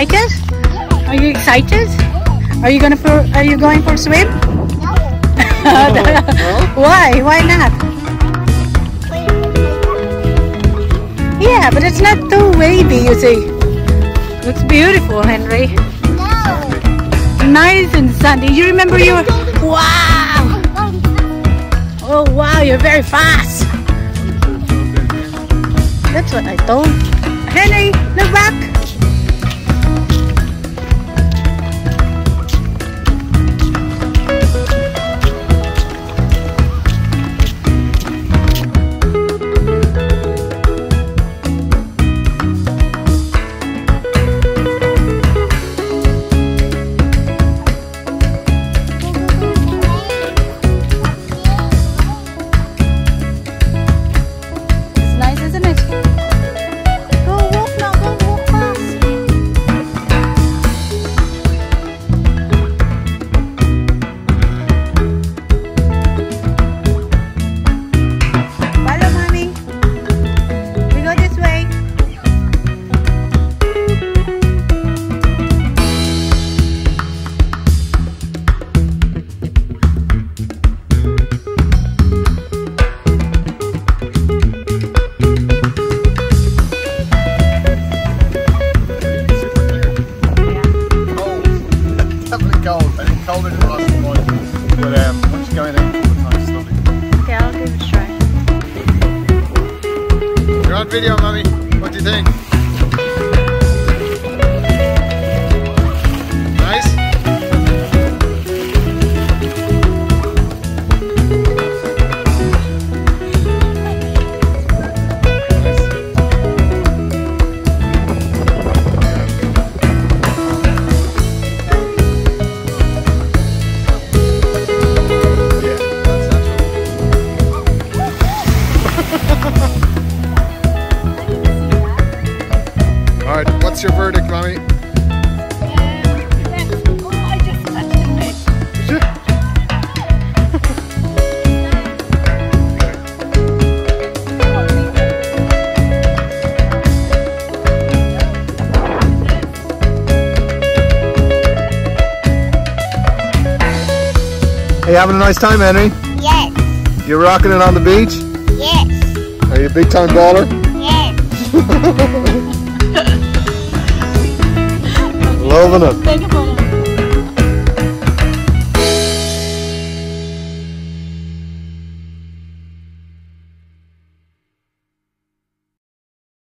excited? Are you excited? Are you gonna for are you going for a swim? No. Why? Why not? Yeah, but it's not too wavy, you see. Looks beautiful, Henry. No. Nice and sunny. You remember your... Wow! Oh wow, you're very fast. That's what I told. Henry, look back. Um, once you go in there, it's nice lovely. Okay, I'll give it a try. You're on video, mummy. What do you think? What's your verdict, mommy? Hey, having a nice time, Henry? Yes, You're rocking it on the beach? yes, Are you a big time baller? yes. Loving it. Thank you for